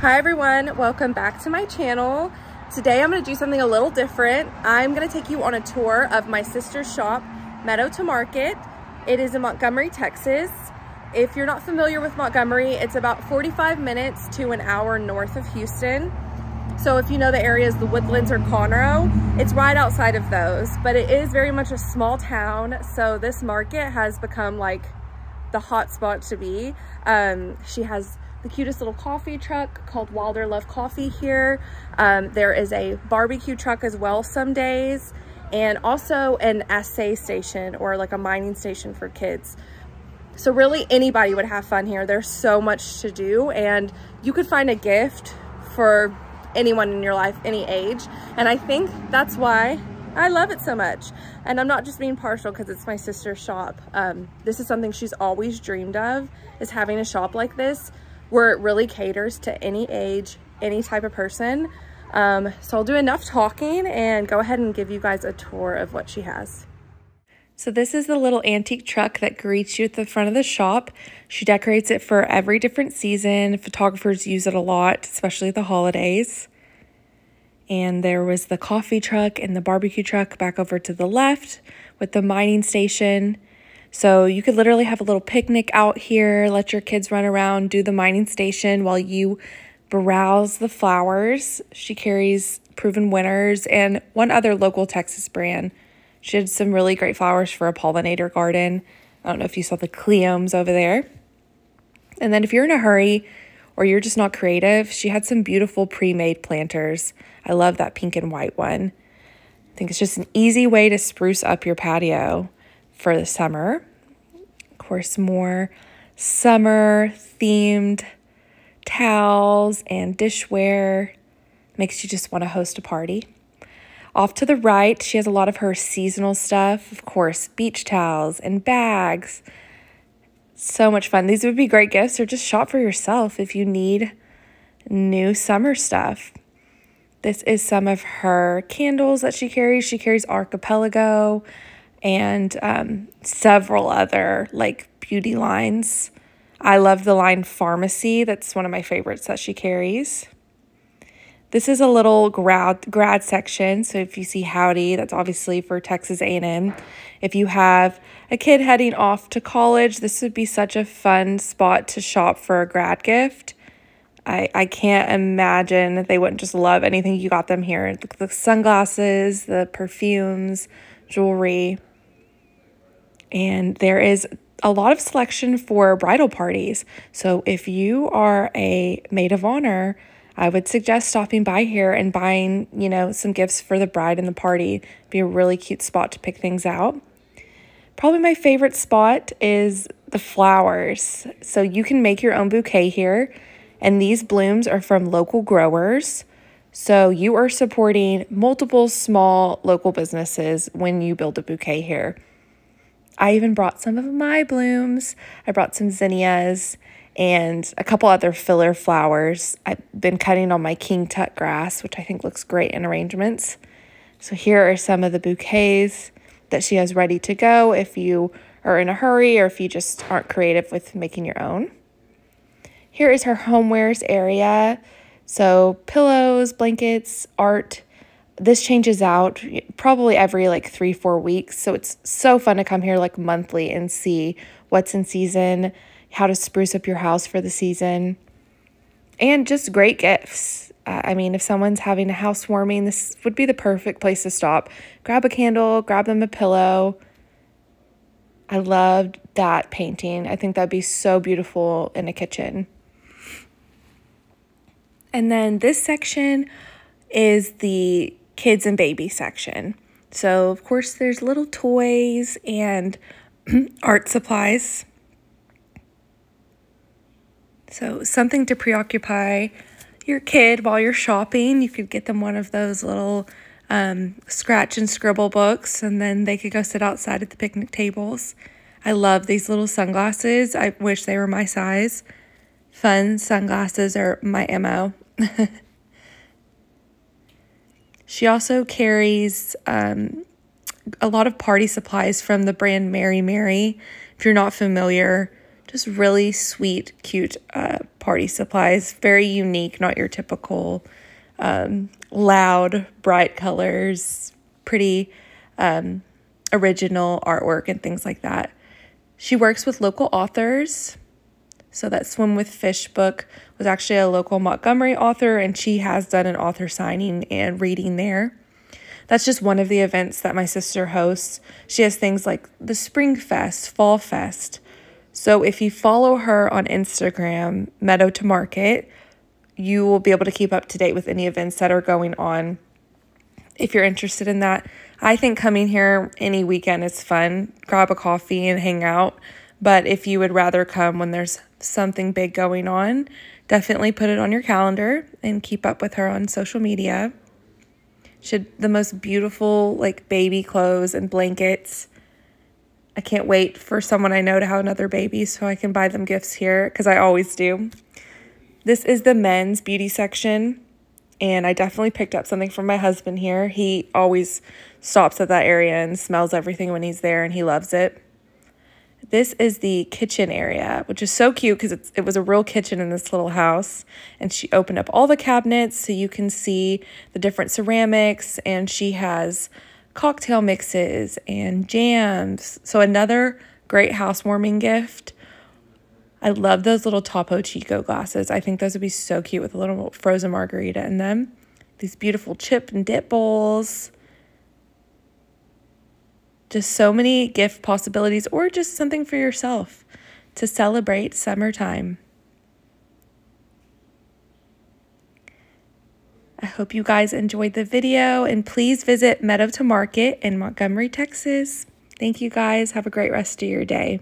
Hi everyone, welcome back to my channel. Today I'm gonna do something a little different. I'm gonna take you on a tour of my sister's shop, Meadow to Market. It is in Montgomery, Texas. If you're not familiar with Montgomery, it's about 45 minutes to an hour north of Houston. So if you know the areas, the Woodlands or Conroe, it's right outside of those, but it is very much a small town. So this market has become like the hot spot to be. Um, she has the cutest little coffee truck called Wilder Love Coffee here. Um, there is a barbecue truck as well some days and also an assay station or like a mining station for kids. So really anybody would have fun here. There's so much to do and you could find a gift for anyone in your life, any age. And I think that's why I love it so much. And I'm not just being partial because it's my sister's shop. Um, this is something she's always dreamed of is having a shop like this where it really caters to any age, any type of person. Um, so I'll do enough talking and go ahead and give you guys a tour of what she has. So this is the little antique truck that greets you at the front of the shop. She decorates it for every different season. Photographers use it a lot, especially the holidays. And there was the coffee truck and the barbecue truck back over to the left with the mining station. So you could literally have a little picnic out here, let your kids run around, do the mining station while you browse the flowers. She carries Proven Winners and one other local Texas brand. She had some really great flowers for a pollinator garden. I don't know if you saw the cleomes over there. And then if you're in a hurry or you're just not creative, she had some beautiful pre-made planters. I love that pink and white one. I think it's just an easy way to spruce up your patio for the summer. Of course, more summer themed towels and dishware makes you just want to host a party. Off to the right, she has a lot of her seasonal stuff, of course, beach towels and bags. So much fun. These would be great gifts or just shop for yourself if you need new summer stuff. This is some of her candles that she carries. She carries Archipelago, and um, several other like beauty lines. I love the line Farmacy. That's one of my favorites that she carries. This is a little grad grad section. So if you see Howdy, that's obviously for Texas A&M. If you have a kid heading off to college, this would be such a fun spot to shop for a grad gift. I, I can't imagine they wouldn't just love anything you got them here. The sunglasses, the perfumes, jewelry. And there is a lot of selection for bridal parties. So if you are a maid of honor, I would suggest stopping by here and buying, you know, some gifts for the bride and the party. Be a really cute spot to pick things out. Probably my favorite spot is the flowers. So you can make your own bouquet here. And these blooms are from local growers. So you are supporting multiple small local businesses when you build a bouquet here. I even brought some of my blooms. I brought some zinnias and a couple other filler flowers. I've been cutting on my king tut grass, which I think looks great in arrangements. So here are some of the bouquets that she has ready to go if you are in a hurry or if you just aren't creative with making your own. Here is her homewares area. So pillows, blankets, art, this changes out probably every like three, four weeks. So it's so fun to come here like monthly and see what's in season, how to spruce up your house for the season, and just great gifts. Uh, I mean, if someone's having a housewarming, this would be the perfect place to stop. Grab a candle, grab them a pillow. I loved that painting. I think that'd be so beautiful in a kitchen. And then this section is the kids and baby section. So, of course, there's little toys and art supplies. So, something to preoccupy your kid while you're shopping. You could get them one of those little um, scratch and scribble books, and then they could go sit outside at the picnic tables. I love these little sunglasses. I wish they were my size. Fun sunglasses are my MO. She also carries um, a lot of party supplies from the brand Meri Meri. If you're not familiar, just really sweet, cute uh, party supplies. Very unique, not your typical um, loud, bright colors, pretty um, original artwork and things like that. She works with local authors. So that Swim with Fish book was actually a local Montgomery author, and she has done an author signing and reading there. That's just one of the events that my sister hosts. She has things like the Spring Fest, Fall Fest. So if you follow her on Instagram, Meadow to Market, you will be able to keep up to date with any events that are going on if you're interested in that. I think coming here any weekend is fun. Grab a coffee and hang out. But if you would rather come when there's something big going on, definitely put it on your calendar and keep up with her on social media. Should the most beautiful like baby clothes and blankets. I can't wait for someone I know to have another baby so I can buy them gifts here because I always do. This is the men's beauty section and I definitely picked up something from my husband here. He always stops at that area and smells everything when he's there, and he loves it. This is the kitchen area, which is so cute because it was a real kitchen in this little house. And she opened up all the cabinets so you can see the different ceramics, and she has cocktail mixes and jams. So, another great housewarming gift I love those little Topo Chico glasses. I think those would be so cute with a little frozen margarita in them. These beautiful chip and dip bowls. Just so many gift possibilities or just something for yourself to celebrate summertime. I hope you guys enjoyed the video and please visit Meadow to Market in Montgomery, Texas. Thank you guys. Have a great rest of your day.